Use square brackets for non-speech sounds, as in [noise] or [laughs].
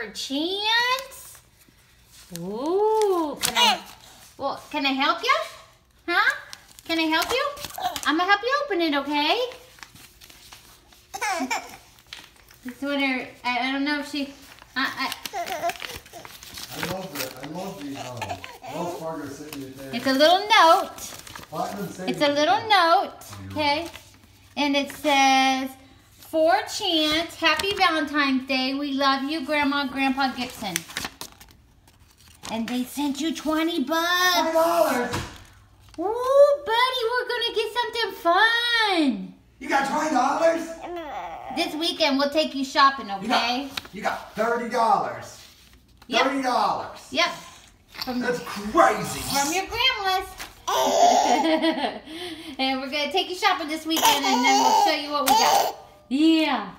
for Chance. Ooh, can I, well, can I help you? Huh? Can I help you? I'm gonna help you open it, okay? This one, I, I don't know if she, I, I, I love the, I love the, um, Wells Fargo signature. it's a little note. It's a little note, okay? And it says, for Chance, happy Valentine's Day. We love you, Grandma Grandpa Gibson. And they sent you 20 Five bucks. dollars. Ooh, buddy, we're gonna get something fun. You got twenty dollars? This weekend we'll take you shopping, You okay? got, you got thirty dollars. Yep. Thirty dollars. Yep. From, That's crazy. from your grandma's. [laughs] [laughs] and we're gonna take you shopping this weekend and then we'll show you what we got. Yeah.